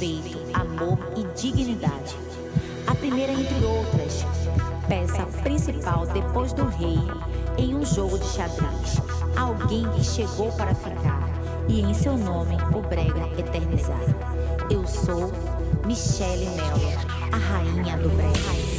respeito, amor e dignidade. A primeira entre outras, peça principal depois do rei em um jogo de xadrez. Alguém que chegou para ficar e em seu nome o brega eternizar. Eu sou Michele Mello, a rainha do brega.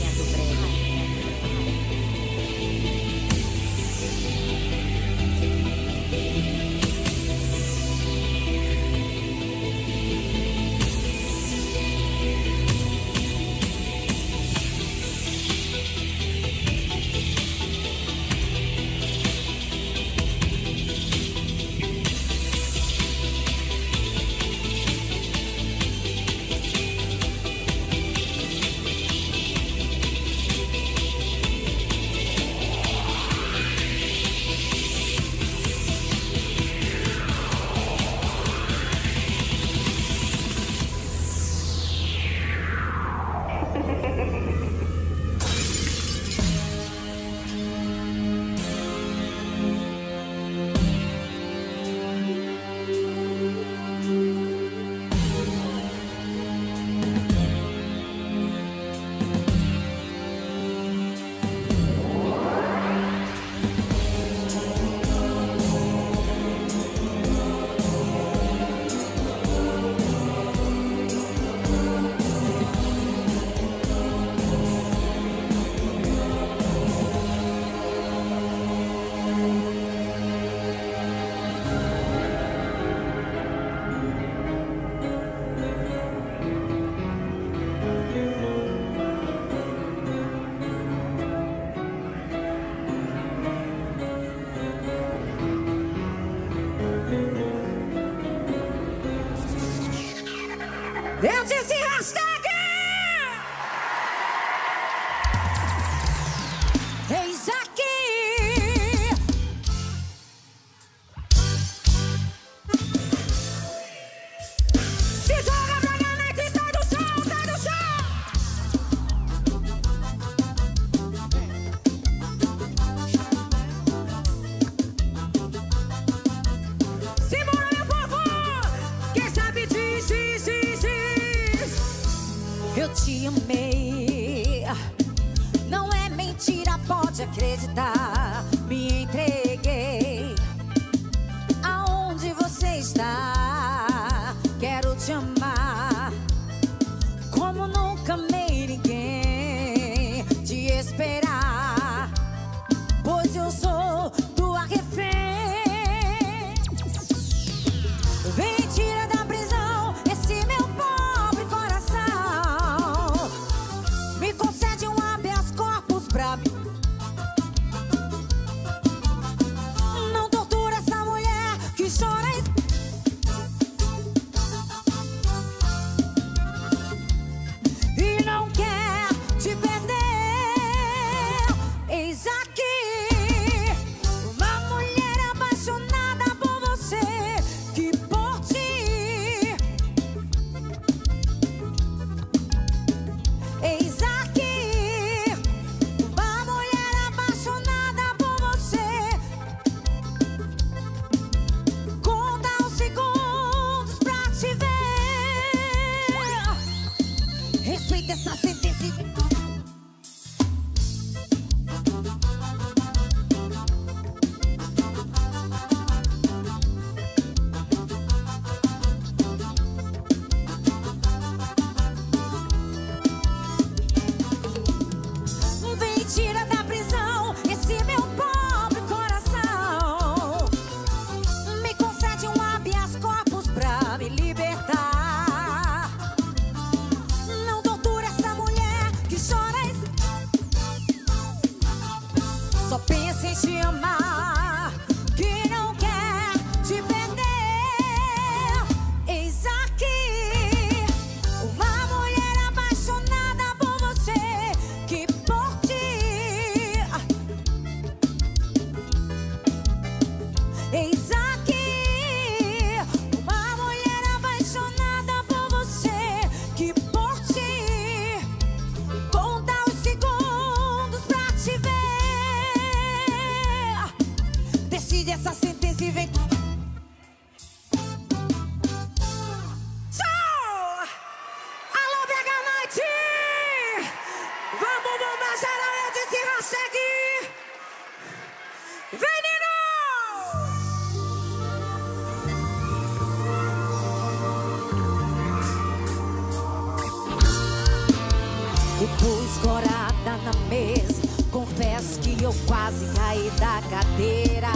Eu quase caí da cadeira.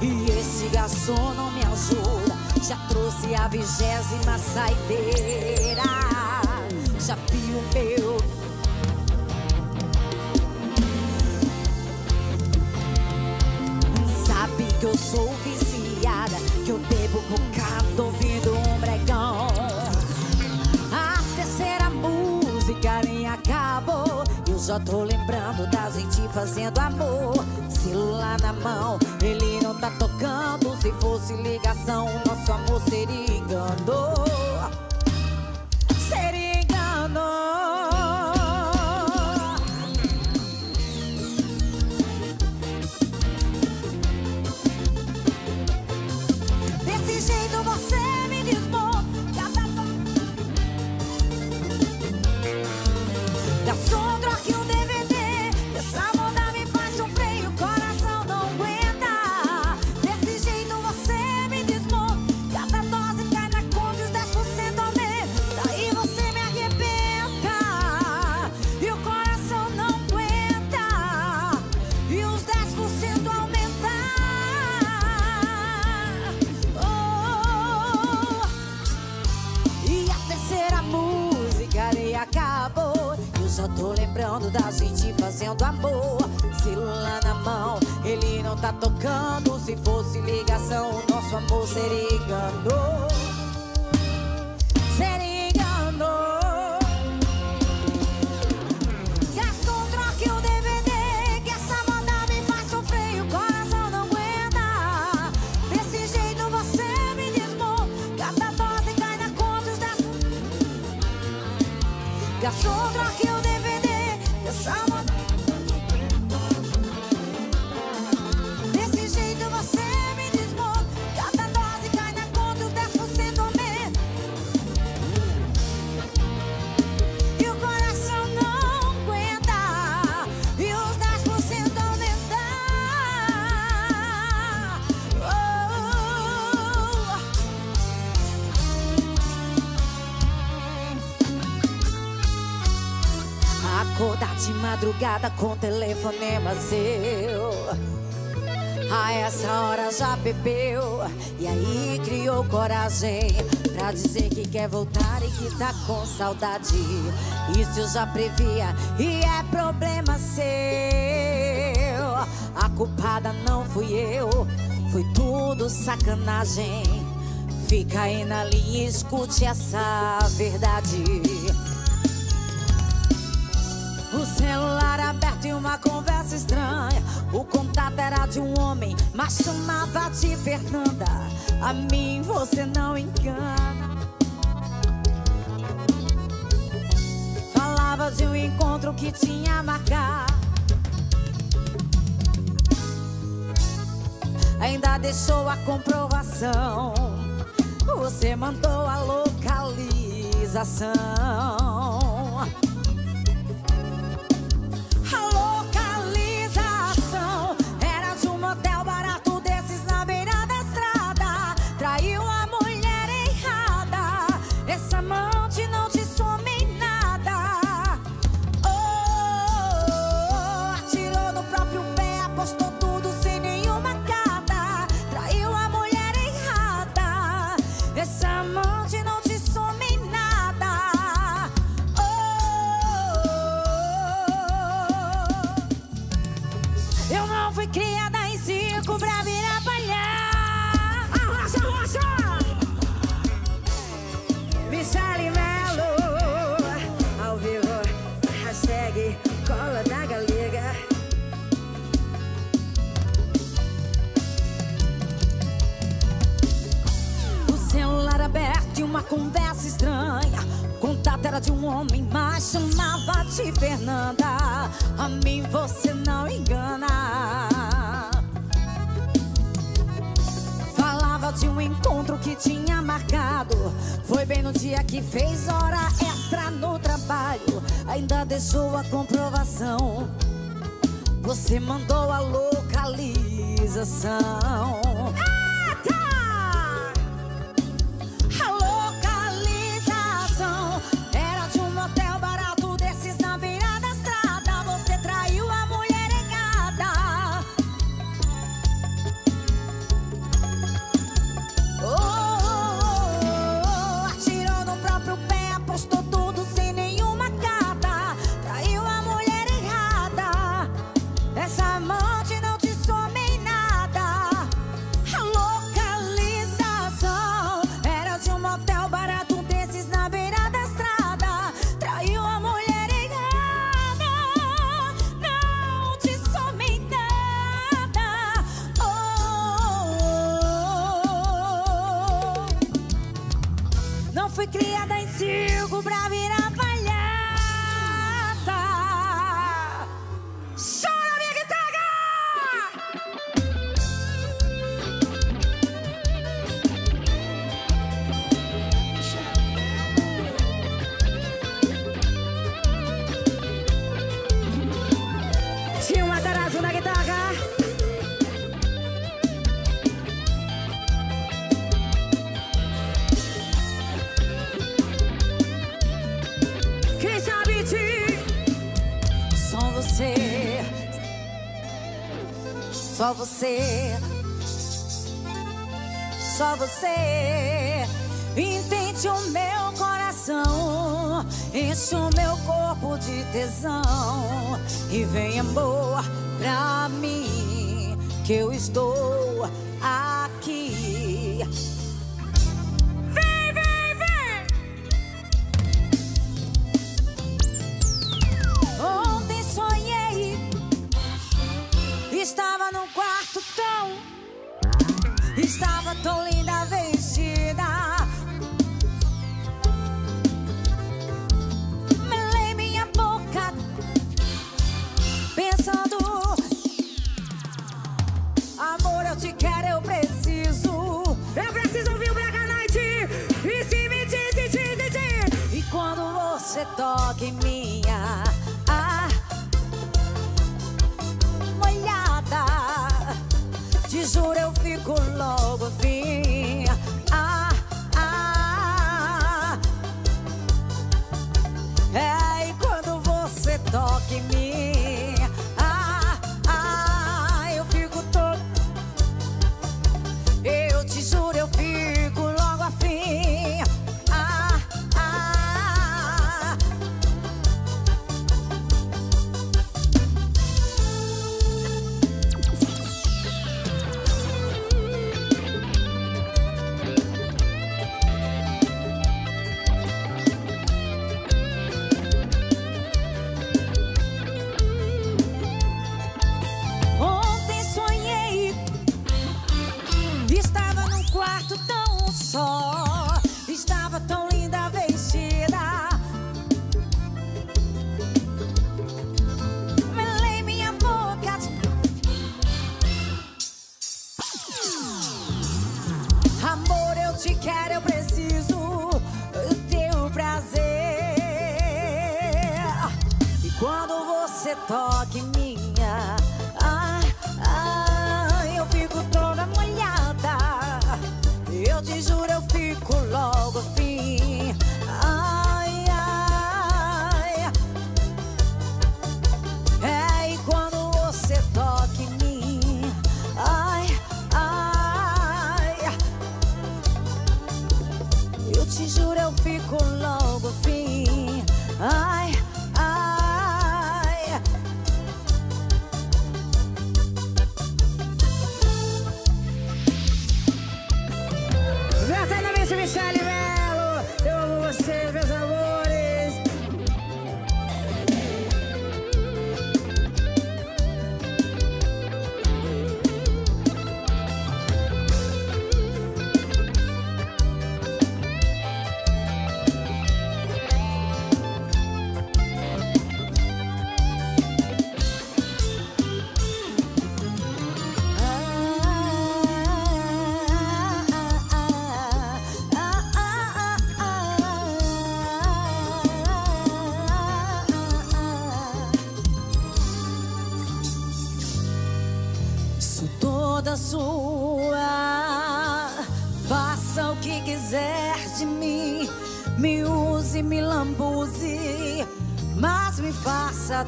E esse garçom não me ajuda. Já trouxe a vigésima saideira. Já vi o meu. Sabe que eu sou viciada, que eu bebo bocado já tô lembrando da gente fazendo amor. Celular na mão, ele não tá tocando. Se fosse ligação, nosso amor seria engano. Acordar de madrugada com telefonema seu a essa hora já bebeu e aí criou coragem pra dizer que quer voltar e que tá com saudade. Isso eu já previa e é problema seu. A culpada não fui eu, foi tudo sacanagem. Fica aí na linha e escute essa verdade. O celular aberto e uma conversa estranha. O contato era de um homem, mas chamava de Fernanda. A mim você não engana. Falava de um encontro que tinha marcado. Ainda deixou a comprovação. Você mandou a localização. Conversa estranha. Contato era de um homem, mas chamava de Fernanda. A mim você não engana. Falava de um encontro que tinha marcado. Foi bem no dia que fez hora extra no trabalho. Ainda deixou a comprovação. Você mandou a localização.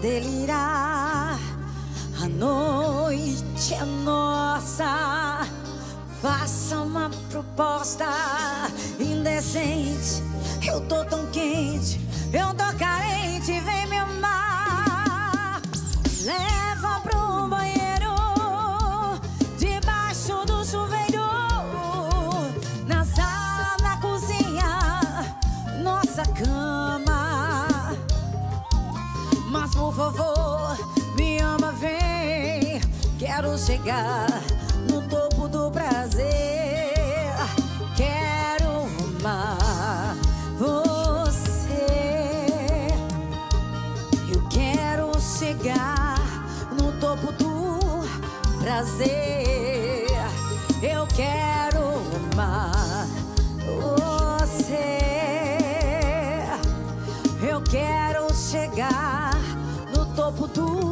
delirar. prazer. Eu quero amar você. Eu quero chegar no topo do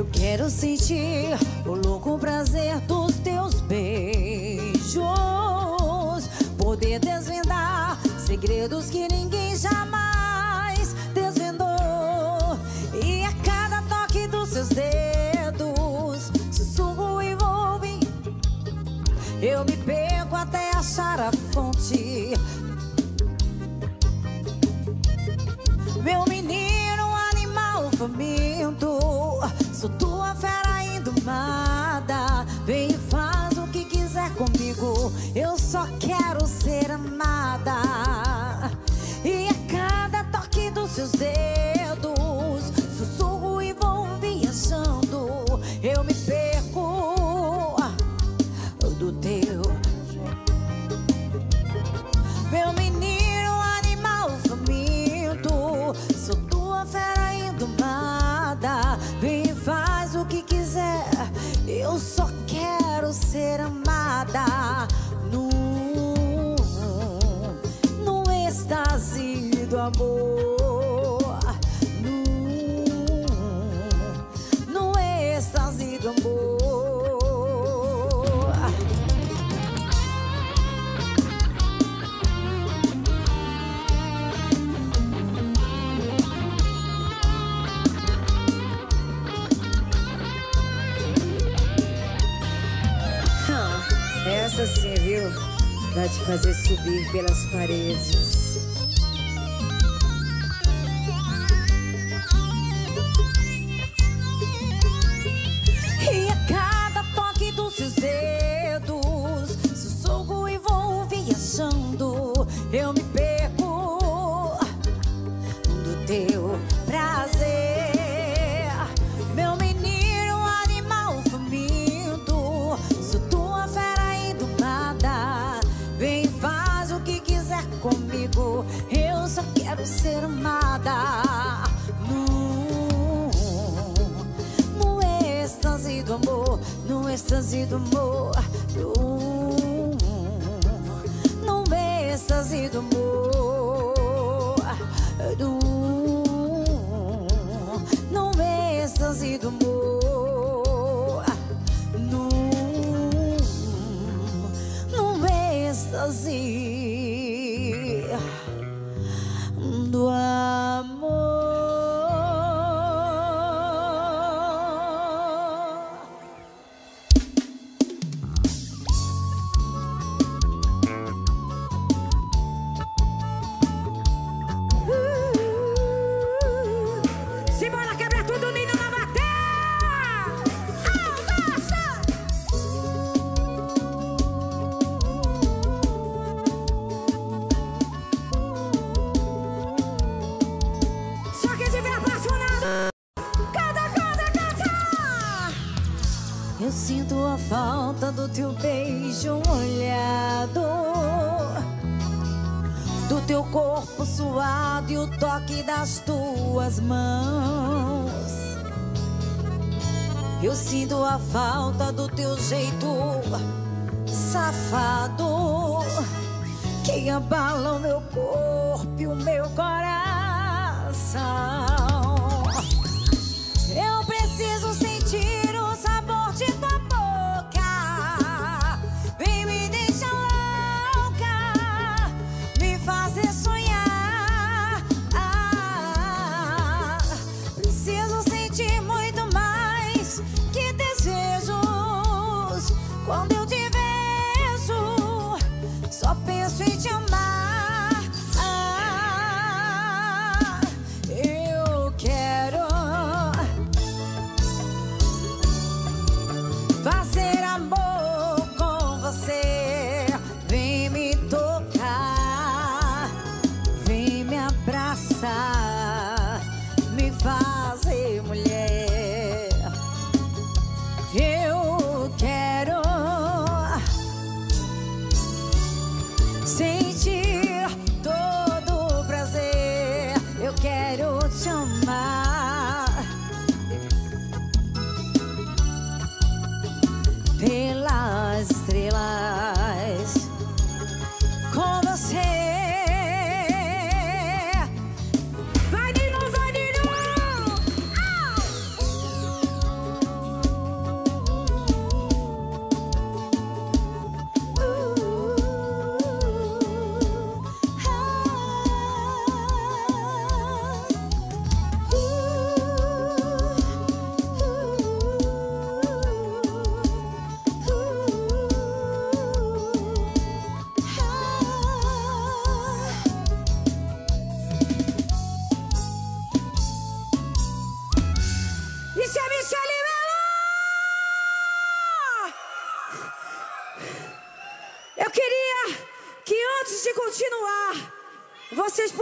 Eu quero sentir o louco prazer dos teus beijos. Poder desvendar segredos que ninguém jamais desvendou. E a cada toque dos seus dedos, sussurro envolve. Eu me perco até achar a fonte. Sou tua fera indomada Vem e faz o que quiser comigo. Eu só quero te fazer subir pelas paredes. the most. teu beijo um olhado Do teu corpo suado e o toque das tuas mãos. Eu sinto a falta do teu jeito safado Que abala o meu Vários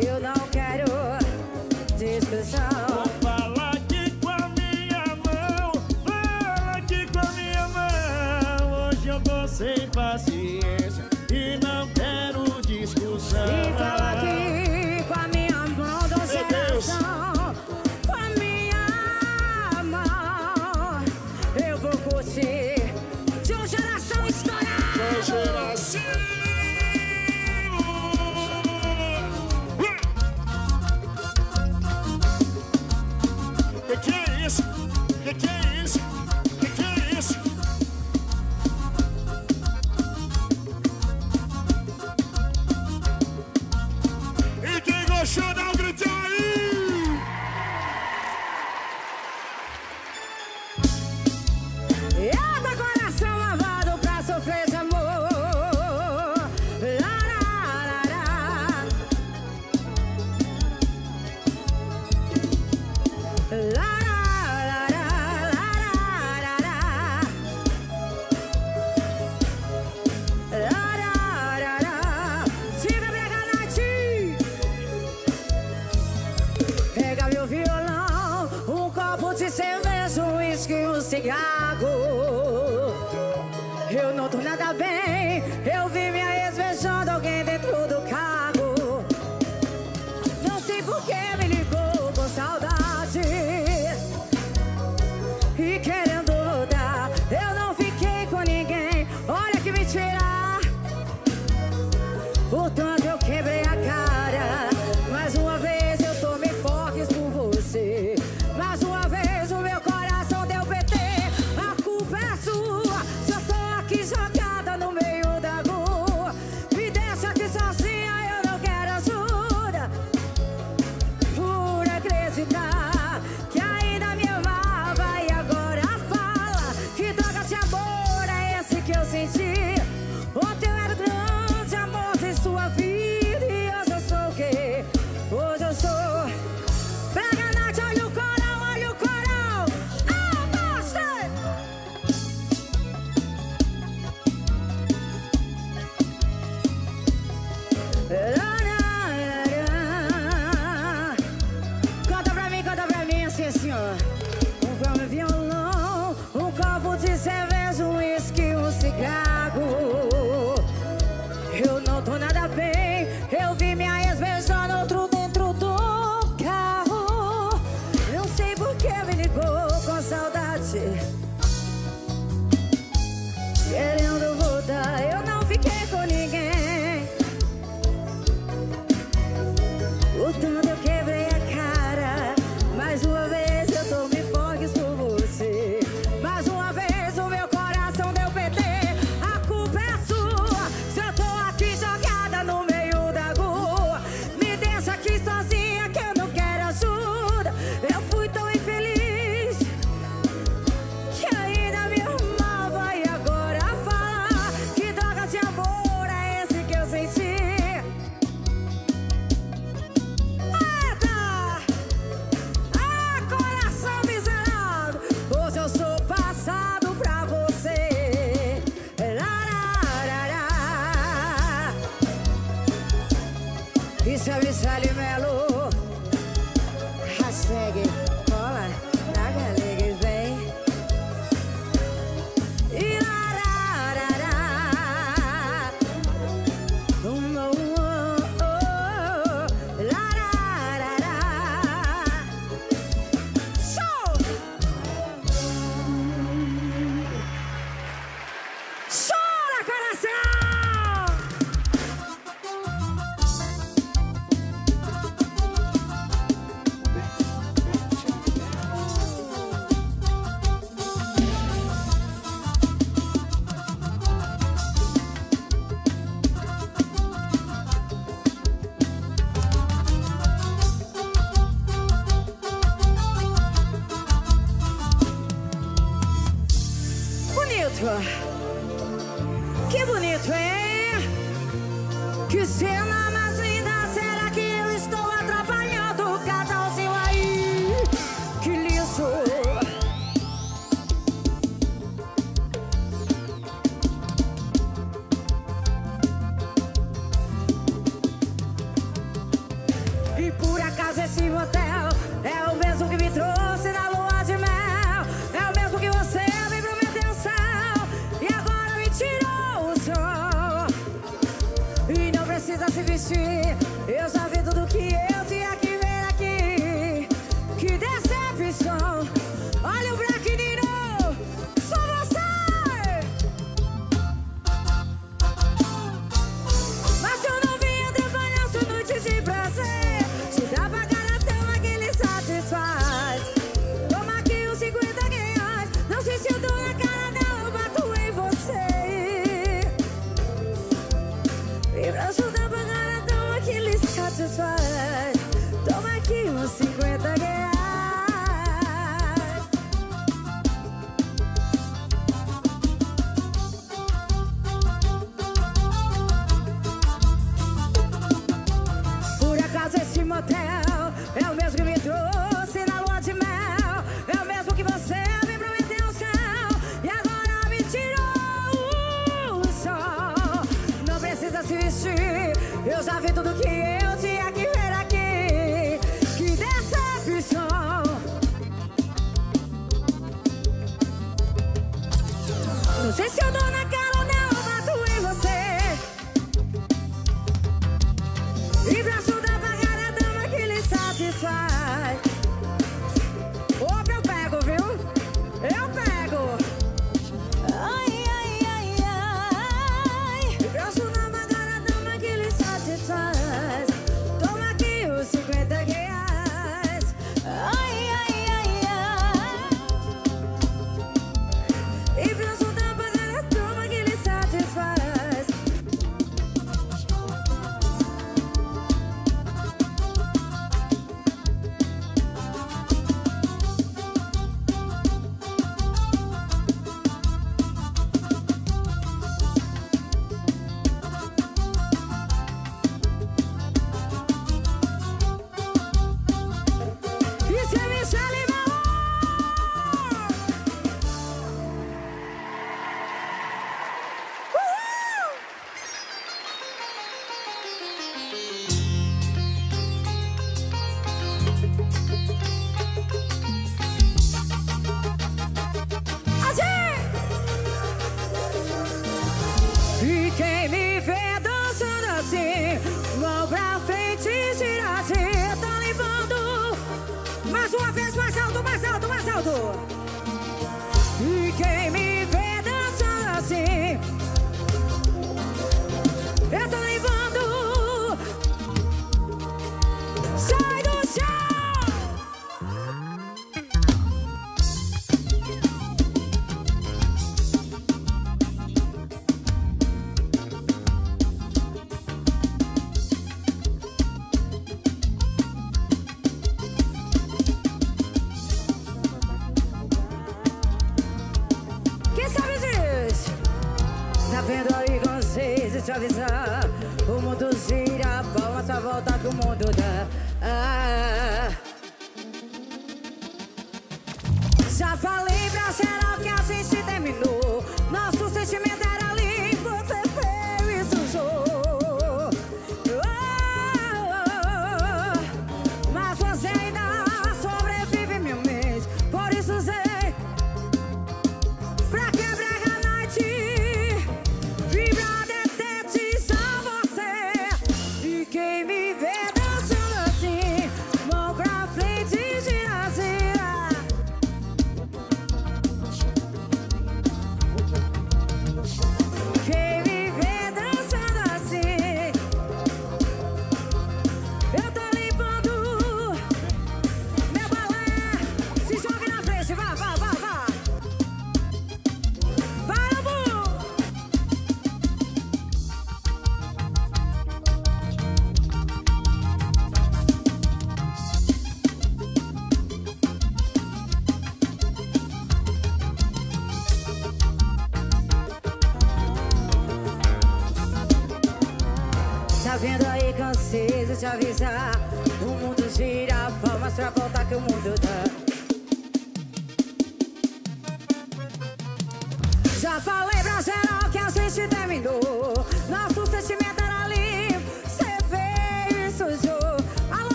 Eu não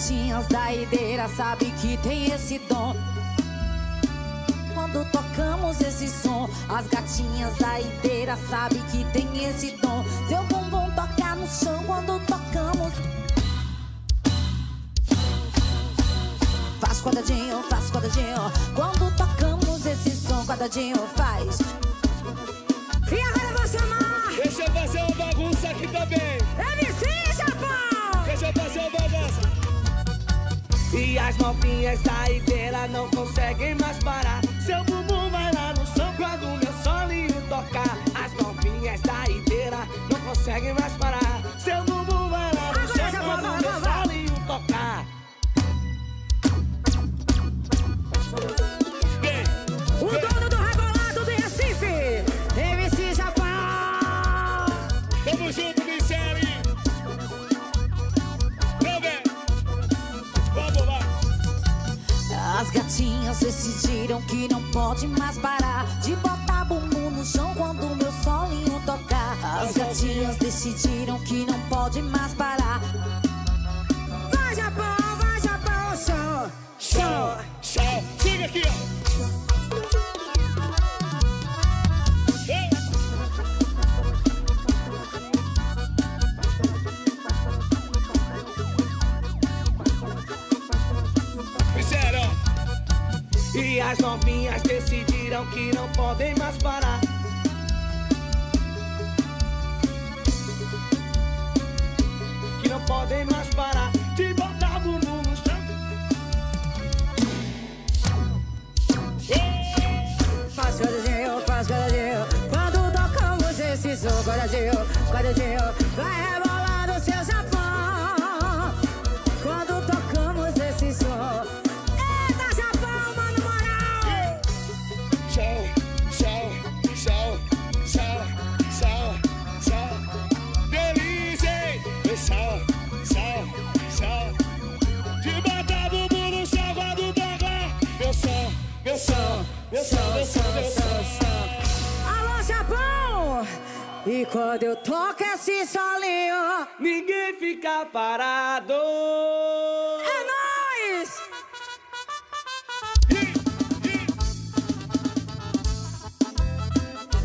gatinhas da ideira sabem que tem esse dom. Quando tocamos esse som, as gatinhas da ideira sabem que tem esse dom. Seu bumbum toca no chão quando tocamos. Faz quadradinho, faz quadradinho. Quando tocamos esse som, quadradinho faz. E agora eu vou chamar Deixa eu fazer uma bagunça aqui também. MC as novinhas da ideira não conseguem mais parar. Seu bumbum vai lá no som quando meu solinho tocar. As novinhas da ideira não conseguem mais parar. Gatinhas decidiram que não pode mais parar de botar bumbum no chão quando meu solinho tocar. As gatinhas decidiram que não pode mais parar. Vai Japão, vai Japão, show, show. Tchau. Chega aqui, ó. E as novinhas decidiram que não podem mais parar. Que não podem mais parar de botar bumbum no chão. Faz quadradinho, faz quadradinho. Quando tocamos som, quadradinho, quadradinho, vai E quando eu toco esse solinho, Ninguém fica parado. é nóis!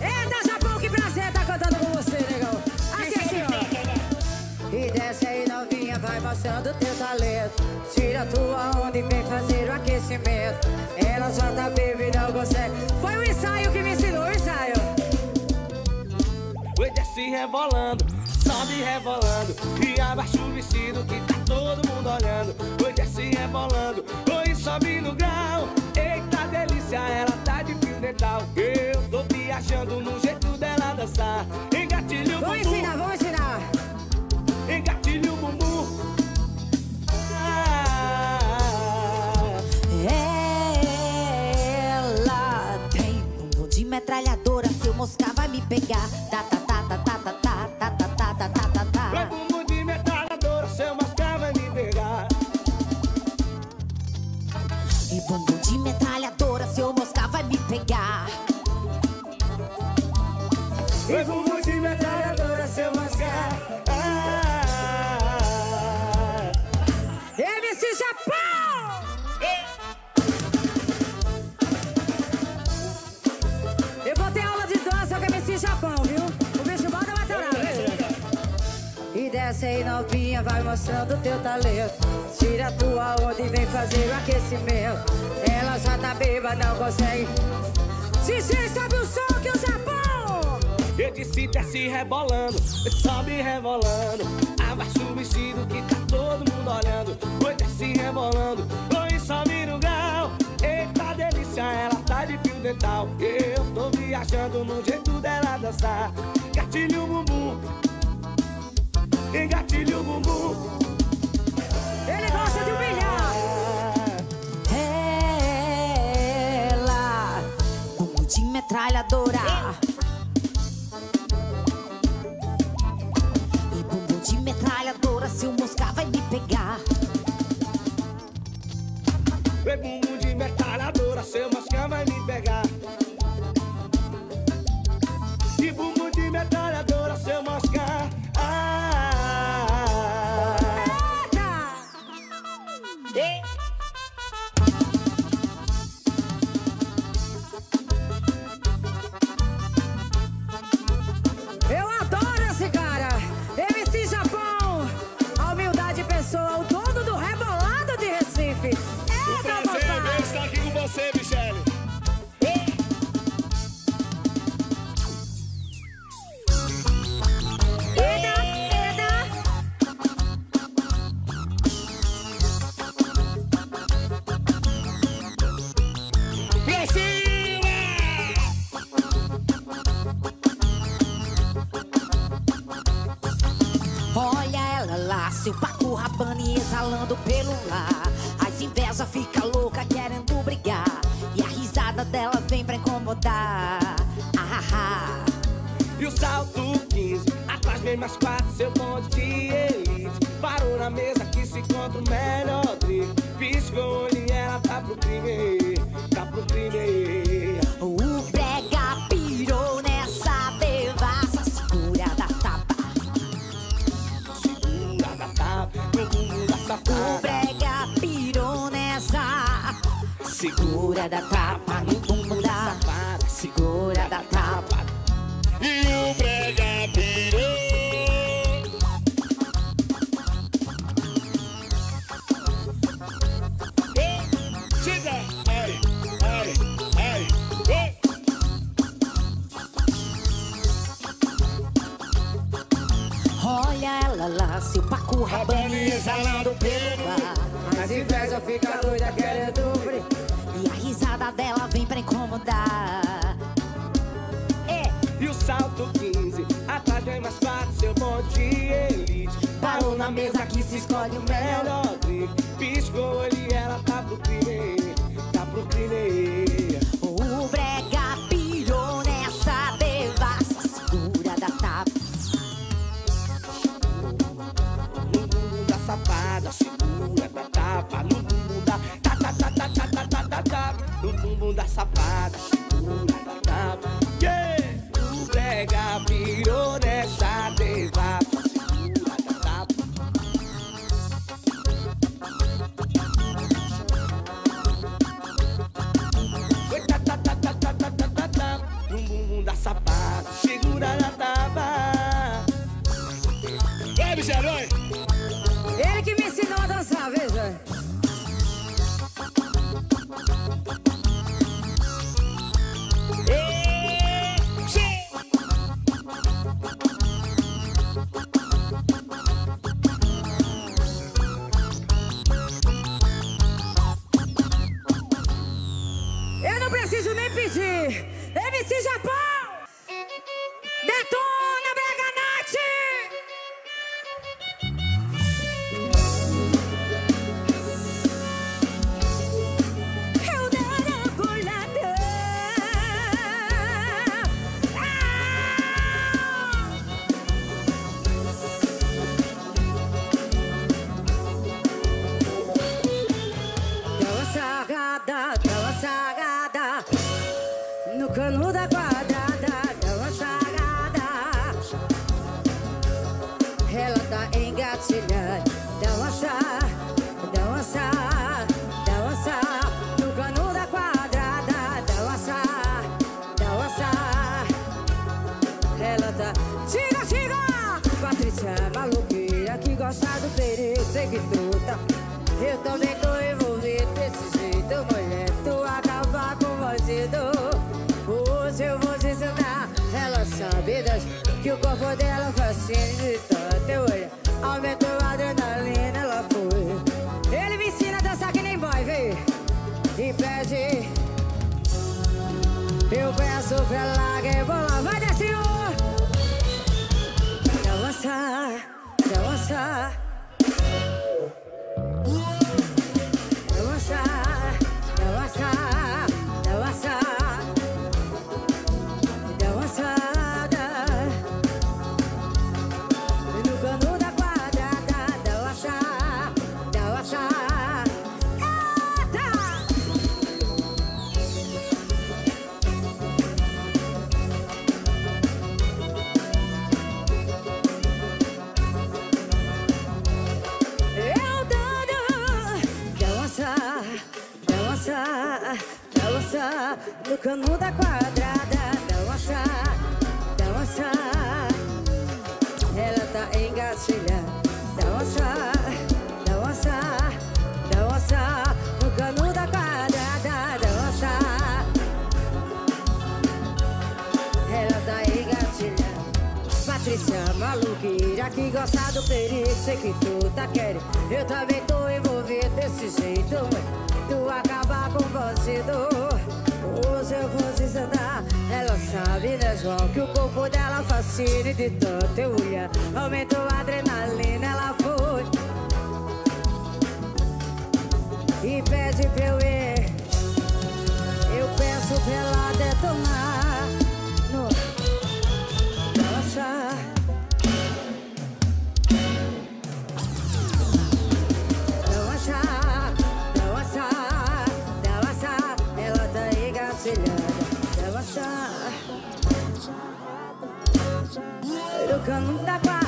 Eita, Japão, que prazer tá cantando com você, negão. Aqui assim, ó. E desce aí, novinha, vai mostrando teu talento. Tira a tua onda e vem fazer o aquecimento. Ela só tá bebendo e não consegue. Foi o ensaio Desce rebolando, sobe rebolando. E abaixa o vestido que tá todo mundo olhando. Oi, desce rebolando, oi, sobe no grau. Eita delícia, ela tá de fio dental. Eu tô viajando no jeito dela dançar. Engatilha o Vamos bumbum, ensinar, vamos ensinar. engatilha o bumbum. Ah, Ela tem bumbum de metralhadora, seu moscar vai me pegar. Tá, pegar. Vai bumbum de metralhadora, seu mascar Ah, MC Japão! Eu vou ter aula de dança com MC Japão, viu? O bicho bota vai torar. E desce aí, novinha, vai mostrando teu talento. Tira a tua onda e vem fazer o aquecimento. Ela já tá bêbada, não consegue. DJ, sabe o som que o Japão? Eu disse desce rebolando, sobe rebolando. Abaixa o vestido que tá todo mundo olhando. Oi, desce rebolando, oi, sobe no grau. Eita delícia, ela tá de fio dental. Eu tô viajando no jeito dela dançar. Gatilho o bumbum. Engatilho o bumbum. Ele gosta de humilhar. Metralhadora. E bumbum de metralhadora, seu moscar vai me pegar. Oi, bumbum de metralhadora, seu mascar vai me pegar nascido. Hoje eu vou desandar. Ela sabe, né, João? Que o corpo dela fascina e de tanto eu ia. Aumentou a adrenalina, ela foi. E pede pra eu ir. Eu peço pra ela detonar. Trocando um tapa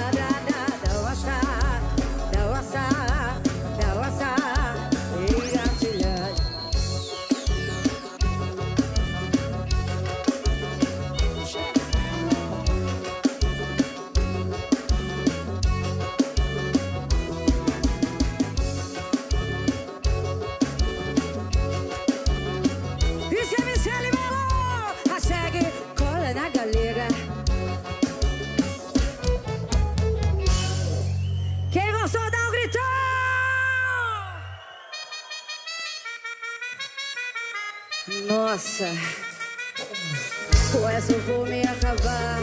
vou me acabar.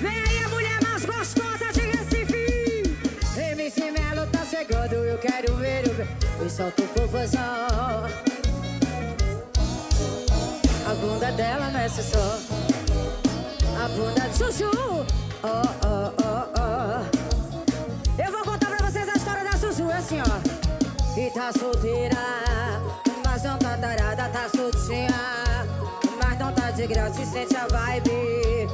Vem aí a mulher mais gostosa de Recife. MC Melo tá chegando, eu quero ver o... E solta o popozão. A bunda dela mexe só. A bunda de Chuchu. Oh, oh, oh, oh. Eu vou contar pra vocês a história da Chuchu, é assim, ó. E tá solteira. grau se sente a vibe.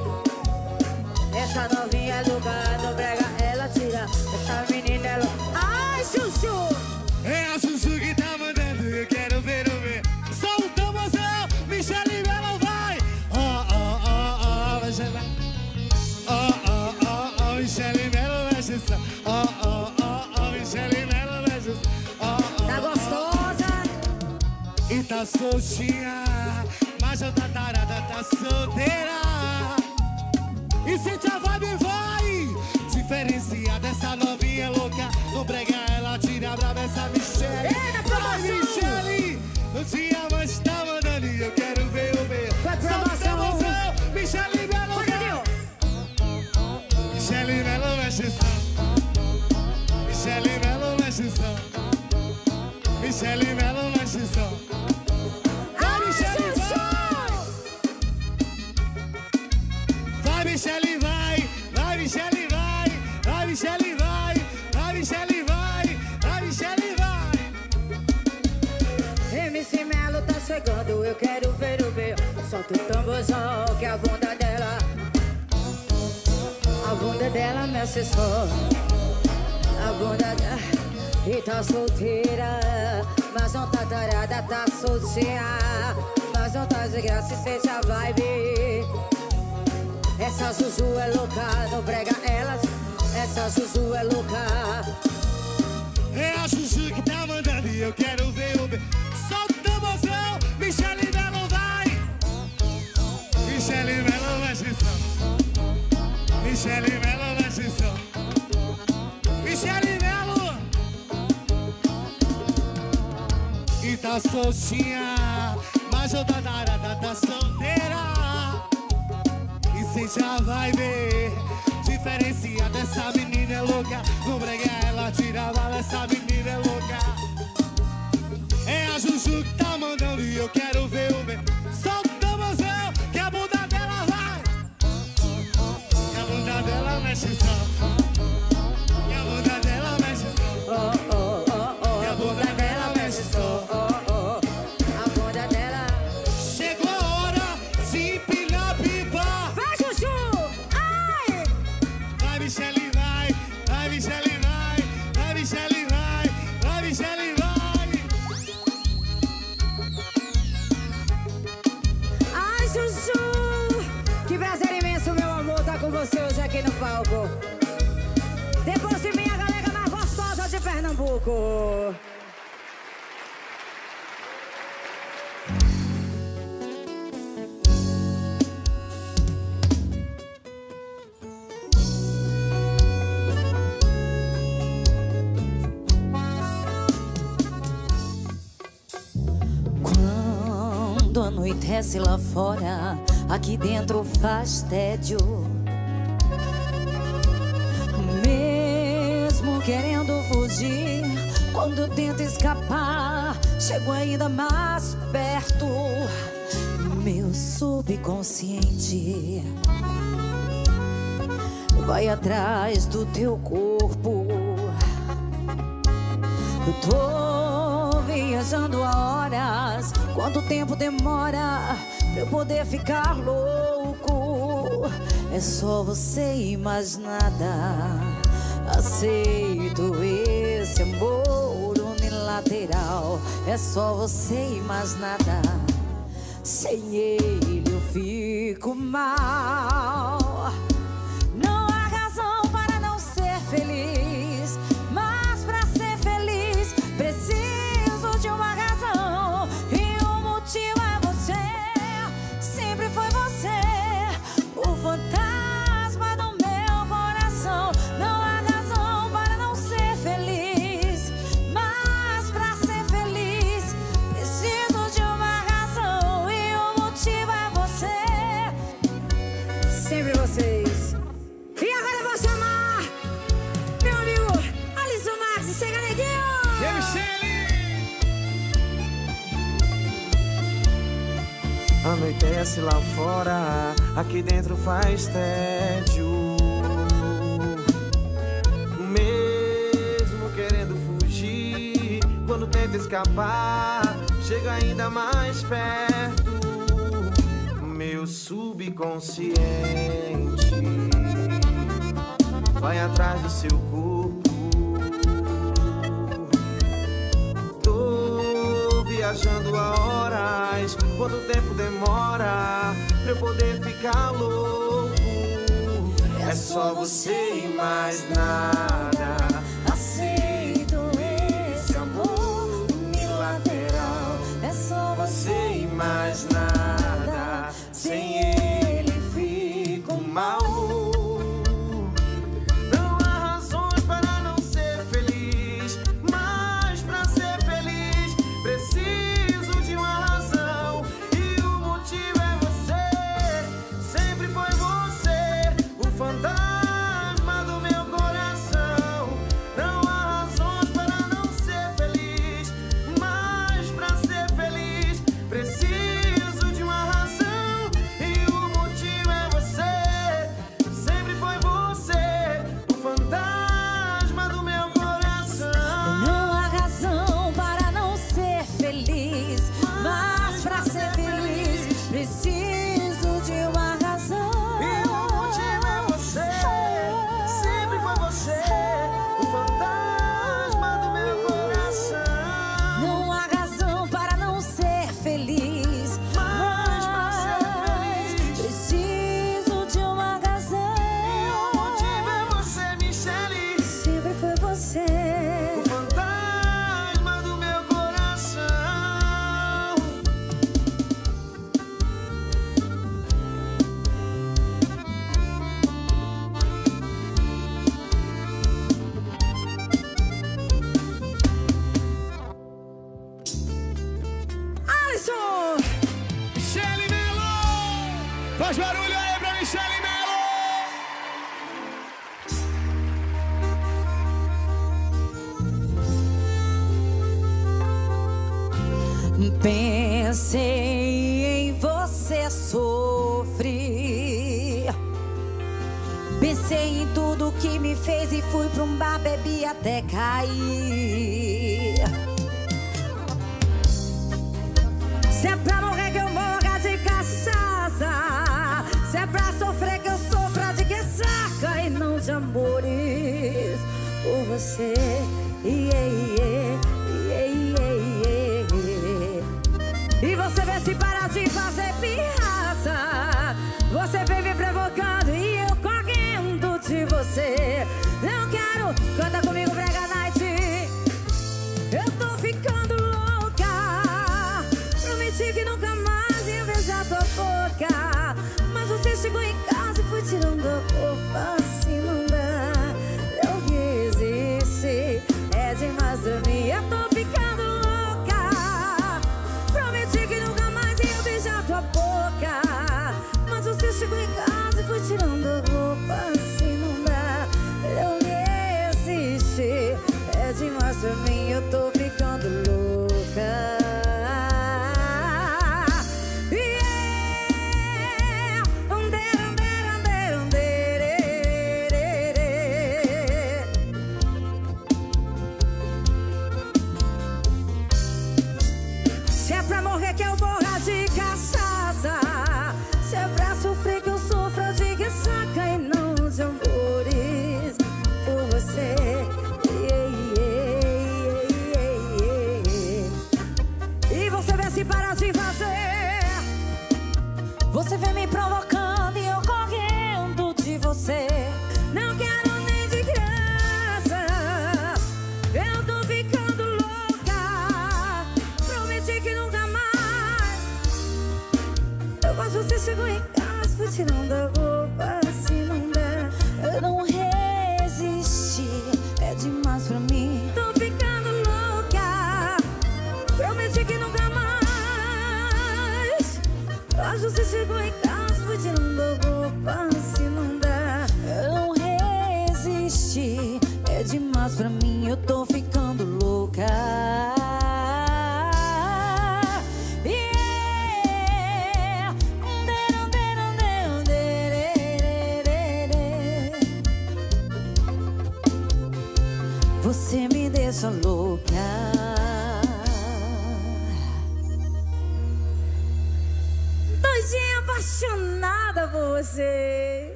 Essa novinha do lugar brega, ela tira. Essa menina é louca Ai, Chuchu! É a Chuchu que tá mandando, eu quero ver o ver. Solta o mozão, Michele Melo vai. Oh, oh, oh, oh, vai chegar. Oh, oh, oh, oh, Michele vai chegar. Oh, oh, oh, Michelle Michele vai oh, Tá gostosa? E tá soltinha a tatarada tá solteira. E sente a vibe, vai! Diferencia dessa novinha louca. Não brega ela, tira brava essa Michelle. Eita, Vai! Michelle! No diamante tá mandando e eu quero ver o meu. Vai, a promoção! emoção, Michelle Melo. Michelle Melo mexe só. Michelle Melo mexe só. Michelle Melo mexe só. Chegando, eu quero ver o meu. Solta o tamborzão, que a bunda dela. A bunda dela mexe só. A bunda dela. E tá solteira, mas não tá tarada, tá solteira. Mas não tá de graça e sente a vibe. Essa Zuzu é louca, não brega ela. Essa Zuzu é louca. É a Juju que tá mandando e eu quero ver Michele Melo mexe só. Michele Melo! E tá soltinha, mas tatarada tá solteira. E sente a vibe Diferencia dessa menina é louca Não brega ela, tira bala, essa menina é louca É a Juju que tá mandando e eu quero ver o meu Pernambuco. Quando anoitece lá fora, aqui dentro faz tédio. Querendo fugir, quando tento escapar, chego ainda mais perto. Meu subconsciente vai atrás do teu corpo. Eu tô viajando há horas. Quanto tempo demora pra eu poder ficar louco? É só você e mais nada. Aceito esse amor unilateral. É só você e mais nada. Sem ele eu fico mal. acontece lá fora, aqui dentro faz tédio. Mesmo querendo fugir, quando tenta escapar, chega ainda mais perto. Meu subconsciente vai atrás do seu corpo viajando a horas. Quanto tempo demora pra eu poder ficar louco? É só você e mais nada.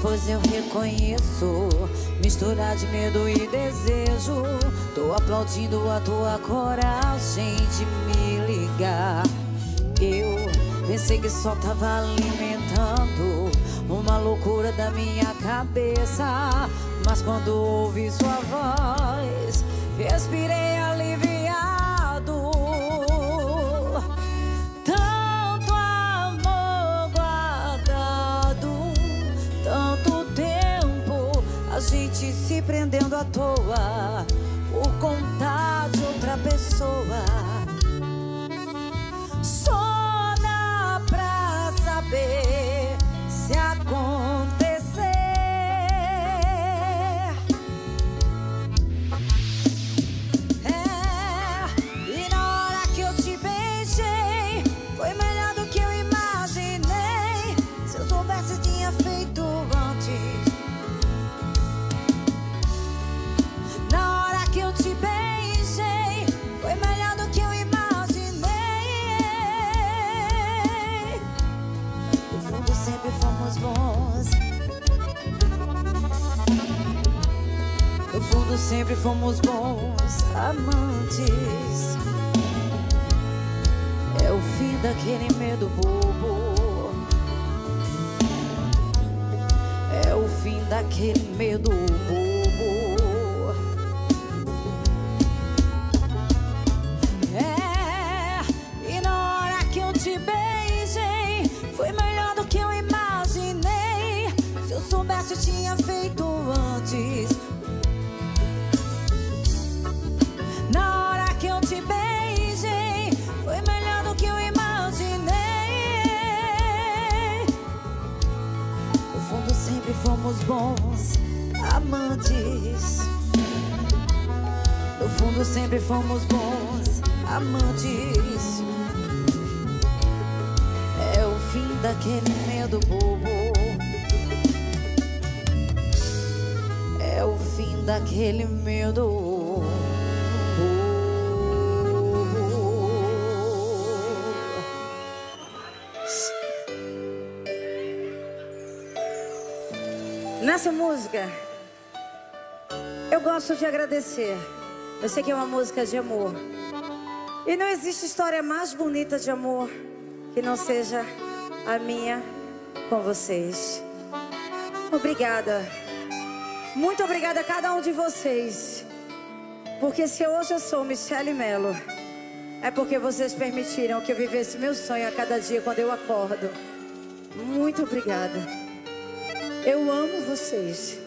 Voz eu reconheço. Mistura de medo e desejo. Tô aplaudindo a tua coragem de me ligar. Eu pensei que só tava alimentando uma loucura da minha cabeça. Mas quando ouvi sua voz, respirei daquele medo bobo. É o fim daquele medo bobo. Fim daquele medo bobo. É o fim daquele medo. Nessa música, eu gosto de agradecer. Eu sei que é uma música de amor. E não existe história mais bonita de amor que não seja a minha com vocês. Obrigada. Muito obrigada a cada um de vocês. Porque se hoje eu sou Michele Mello, é porque vocês permitiram que eu vivesse meu sonho a cada dia quando eu acordo. Muito obrigada. Eu amo vocês.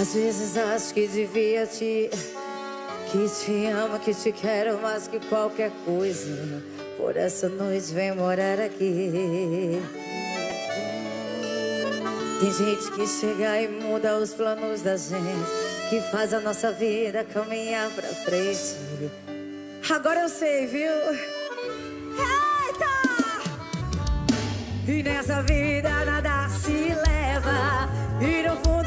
Às vezes acho que devia te. Que te amo, que te quero mais que qualquer coisa. Por essa noite vem morar aqui. Tem gente que chega e muda os planos da gente. Que faz a nossa vida caminhar pra frente. Agora eu sei, viu? Eita! E nessa vida nada se leva. E no fundo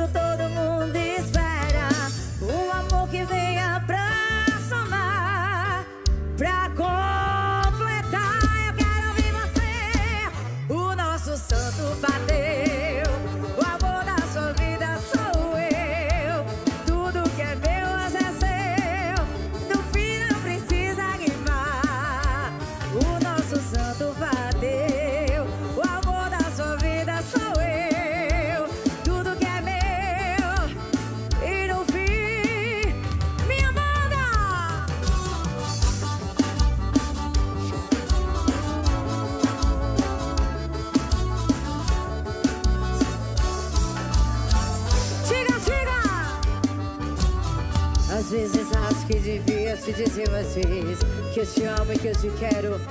te dizer mais vezes que eu te amo e que eu te quero.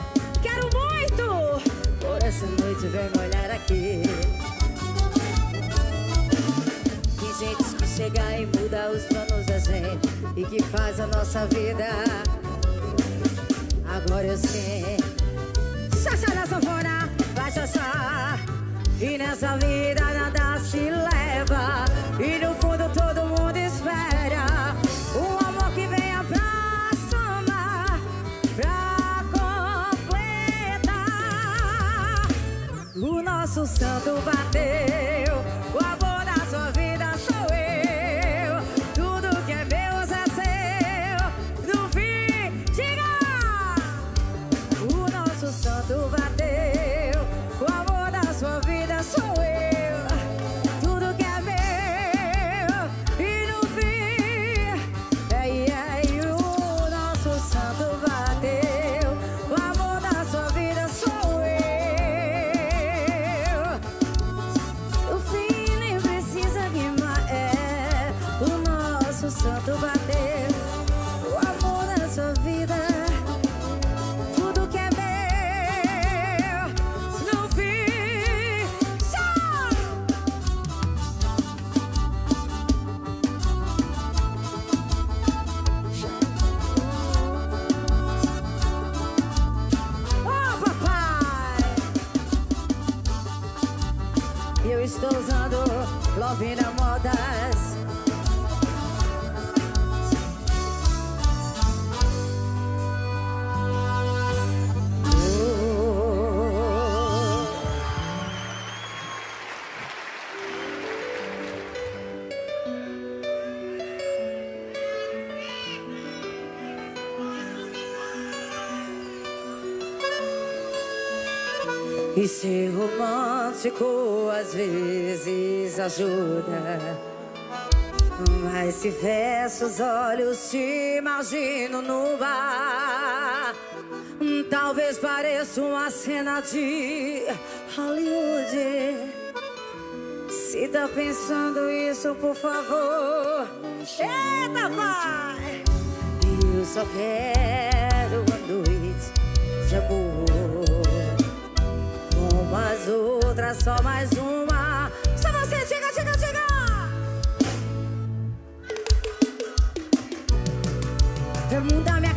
Quero muito! Por essa noite vem me olhar aqui. Que gente que chega e muda os planos da gente e que faz a nossa vida. Agora eu sei. Xaxá na sanfona, vai chachar. E nessa vida nada se leva. romântico às vezes ajuda. Mas se fecho os olhos, te imagino no bar. Talvez pareça uma cena de Hollywood. Se tá pensando isso, por favor. Eita, vai! Eu só quero uma noite de amor. com azul outra, só mais uma. Só você, chega, chega, chega! Todo mudar minha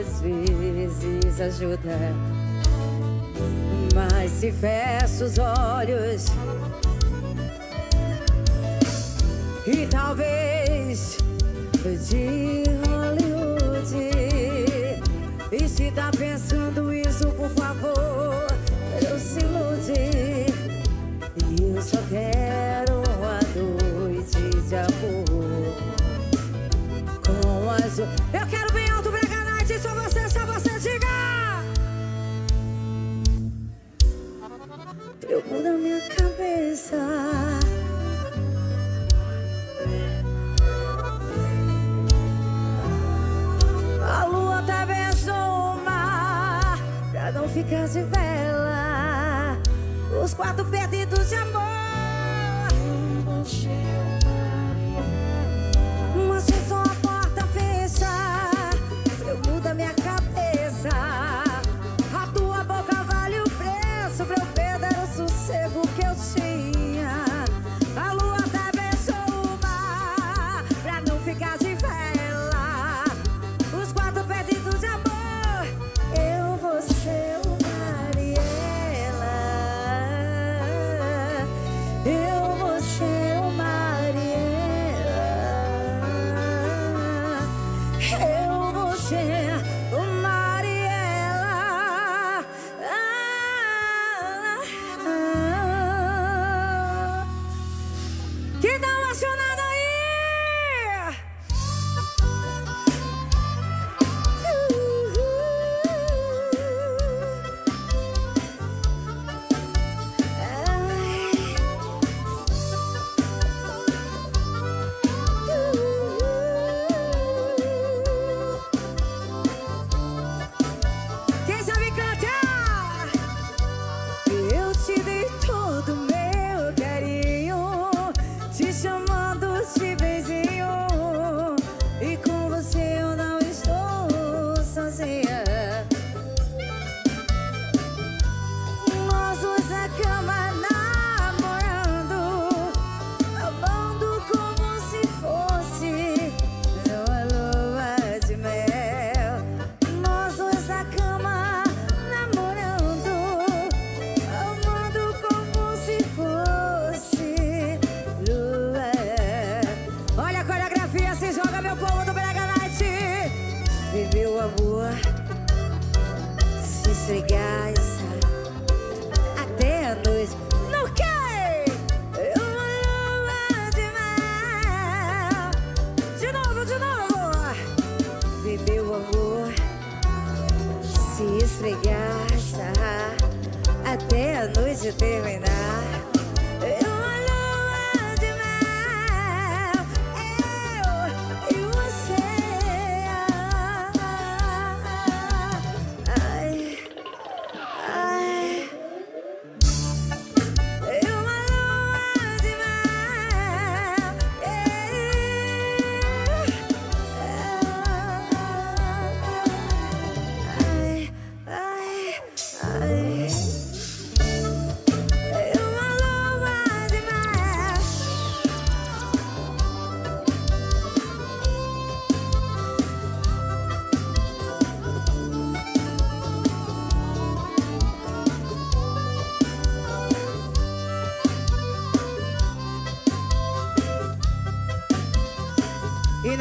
às vezes ajuda. Mas se fecha os olhos e talvez de Hollywood e se tá pensando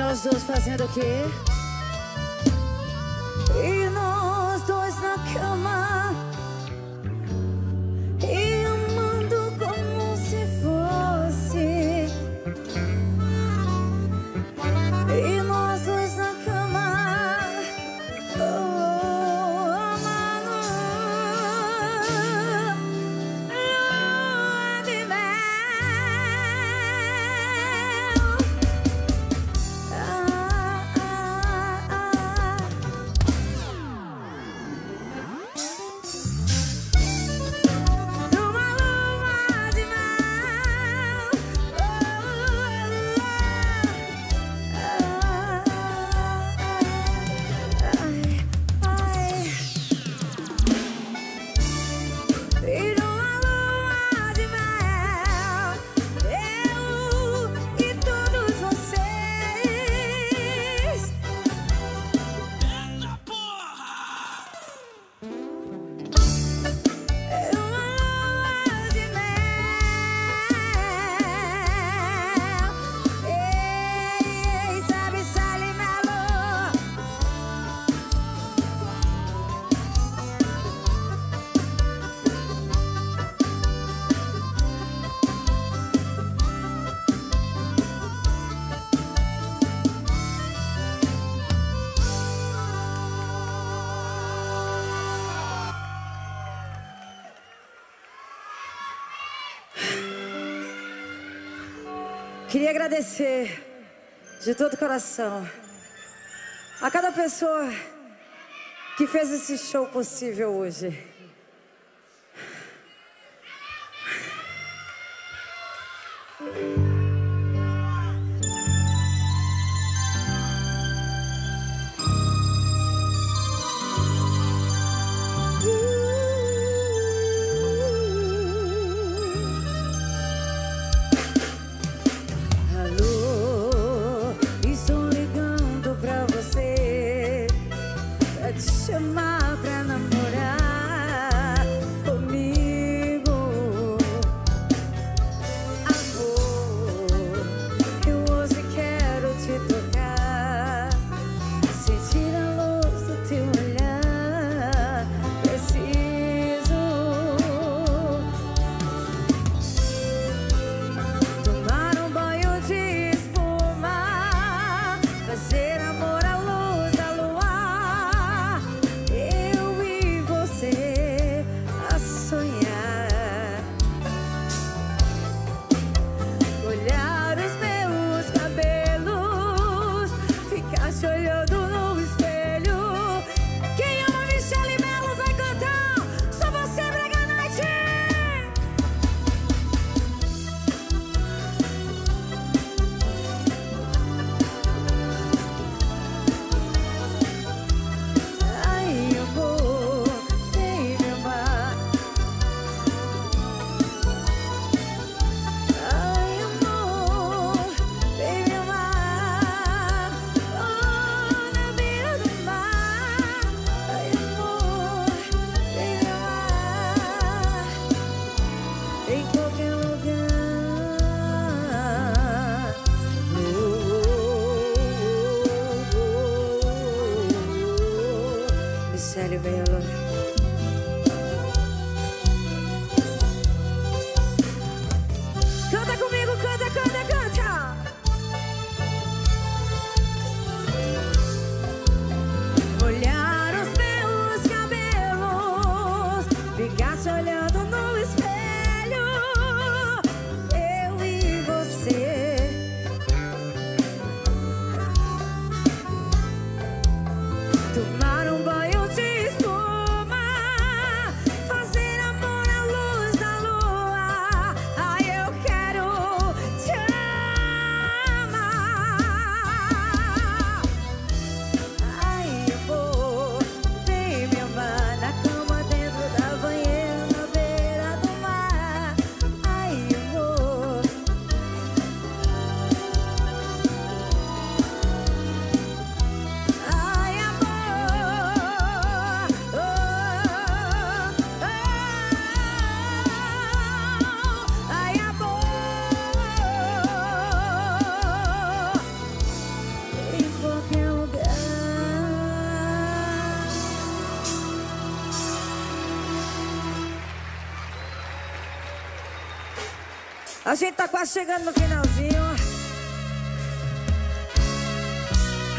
Nós dois fazendo o quê? queria agradecer de todo o coração a cada pessoa que fez esse show possível hoje. A gente tá quase chegando no finalzinho.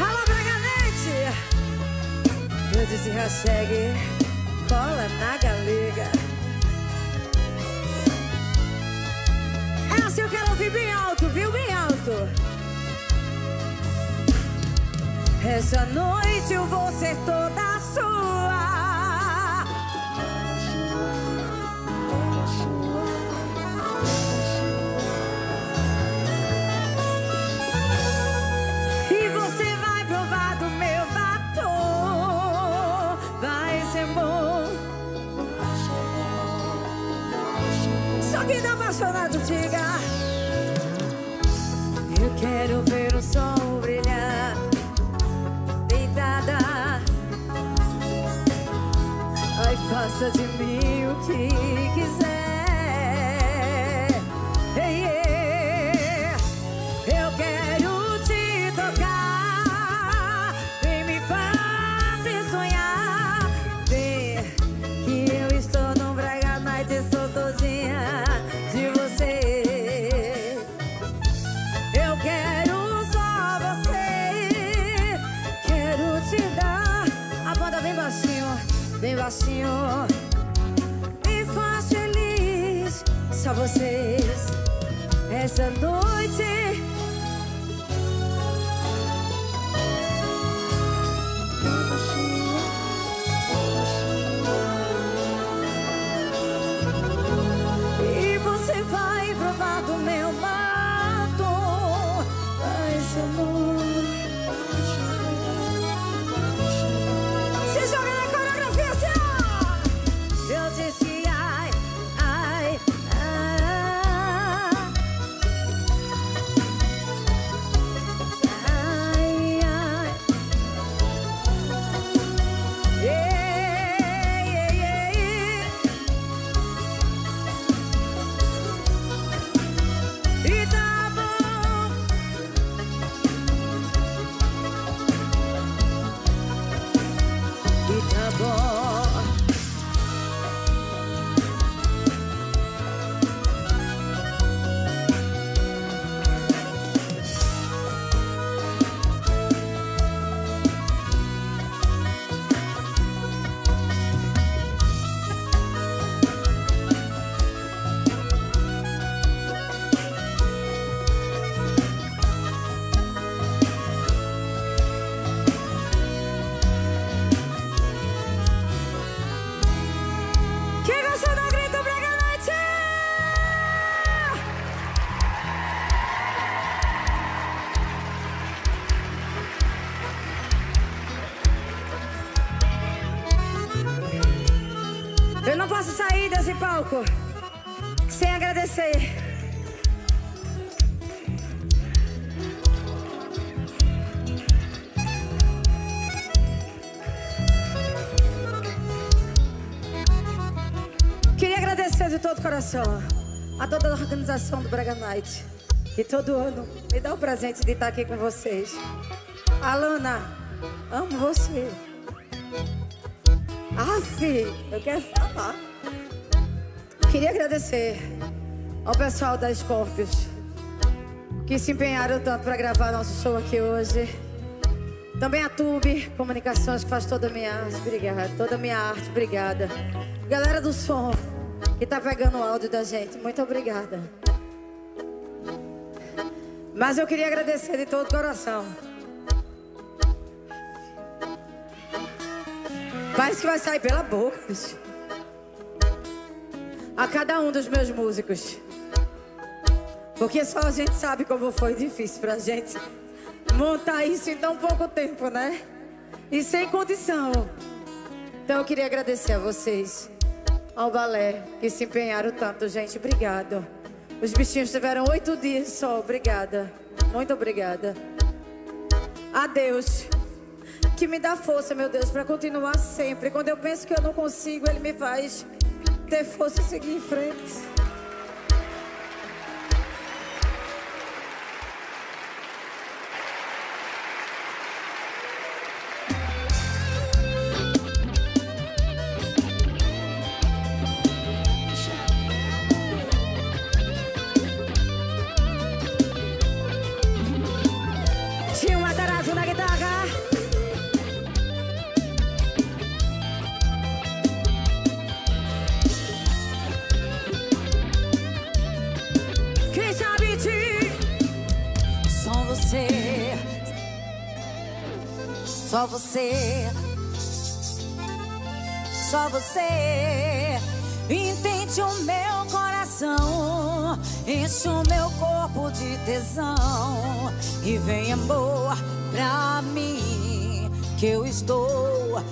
Alô, Braganete! Eu disse hashtag cola na galega. Essa eu quero ouvir bem alto, viu? Bem alto. Essa noite eu vou ser toda apaixonado, diga. Eu quero ver o sol brilhar. Deitada. Ai, faça de mim o que quiser. Eu não posso sair desse palco sem agradecer. Queria agradecer de todo o coração a toda a organização do Braga Night. Que todo ano me dá o presente de estar aqui com vocês. Alana, amo você. Aff, eu quero falar. Queria agradecer ao pessoal da Scorpios que se empenharam tanto para gravar nosso show aqui hoje. Também a Tube Comunicações que faz toda a minha arte, obrigada. Toda a minha arte, obrigada. Galera do som que tá pegando o áudio da gente, muito obrigada. Mas eu queria agradecer de todo o coração. Parece que vai sair pela boca. A cada um dos meus músicos. Porque só a gente sabe como foi difícil pra gente montar isso em tão pouco tempo, né? E sem condição. Então eu queria agradecer a vocês, ao balé, que se empenharam tanto, gente. Obrigado. Os bichinhos tiveram oito dias só. Obrigada. Muito obrigada. Adeus. Que me dá força, meu Deus, para continuar sempre. Quando eu penso que eu não consigo, Ele me faz ter força e seguir em frente. Você. Só você. Entende o meu coração, enche o meu corpo de tesão. E vem amor pra mim que eu estou